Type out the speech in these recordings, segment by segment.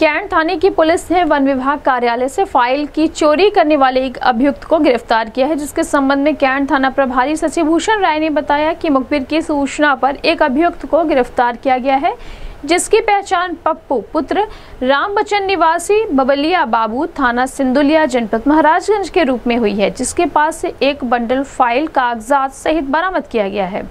Cantt थाने की police ने one विभाग कार्यालय से फ़ाइल की चोरी करने वाले एक अभियुक्त को गिरफ़्तार किया है, जिसके संबंध में कैंट थाना प्रभारी सचिव भूषण राय ने बताया कि मुखबिर की सूचना पर एक अभियुक्त को गिरफ़्तार किया गया है, जिसकी पहचान पप्पू पुत्र राम बच्चन निवासी बबलिया बाबू थाना सिंदुलिया जनपद महाराजगंज के रूप में हुई है, जिसके पास से एक बंडल फ़ाइल कागजात सहित बरामद किया गया है।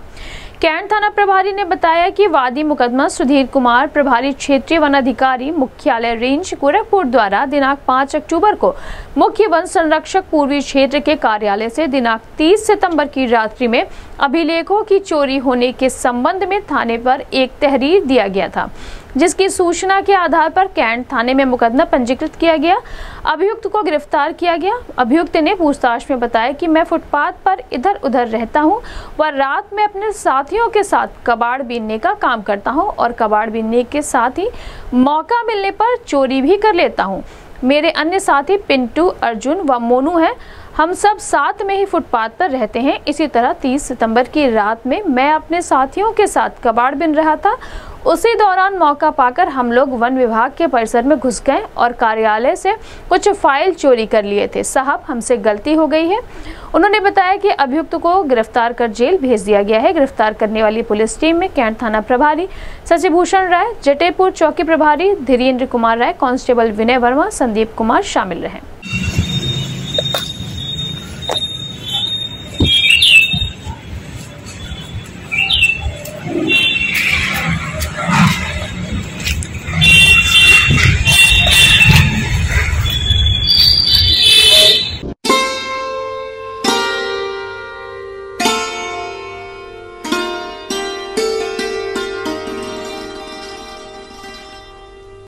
कैंट थाना प्रभारी ने बताया कि वादी मुकदमा सुधीर कुमार, प्रभारी क्षेत्रीय वन अधिकारी, मुख्यालय रेंज, गोरखपुर द्वारा दिनांक 5 अक्टूबर को मुख्य वन संरक्षक पूर्वी क्षेत्र के कार्यालय से दिनांक 30 सितंबर की रात्रि में अभिलेखों की चोरी होने के संबंध में थाने पर एक तहरीर दिया गया था। जिसकी सूचना के आधार पर कैंट थाने में मुकदमा पंजीकृत किया गया। अभियुक्त को गिरफ़्तार किया गया। अभियुक्त ने पूछताछ में बताया कि मैं फुटपाथ पर इधर उधर रहता हूँ व रात में अपने साथियों के साथ कबाड़ बीनने का काम करता हूँ और कबाड़ बीनने के साथ ही मौका मिलने पर चोरी भी कर लेता हूँ। मेरे अन्य साथी पिंटू, अर्जुन व मोनू हैं। हम सब साथ में ही फुटपाथ पर रहते हैं। इसी तरह 30 सितंबर की रात में मैं अपने साथियों के साथ कबाड़ बिन रहा था। उसी दौरान मौका पाकर हम लोग वन विभाग के परिसर में घुस गए और कार्यालय से कुछ फ़ाइल चोरी कर लिए थे। साहब, हमसे गलती हो गई है। उन्होंने बताया कि अभियुक्त को गिरफ़्तार कर जेल भेज दिया गया है। गिरफ़्तार करने वाली पुलिस टीम में कैंट थाना प्रभारी शशिभूषण राय, जटेपुर चौकी प्रभारी धीरेन्द्र कुमार राय, कांस्टेबल विनय वर्मा, संदीप कुमार शामिल रहे।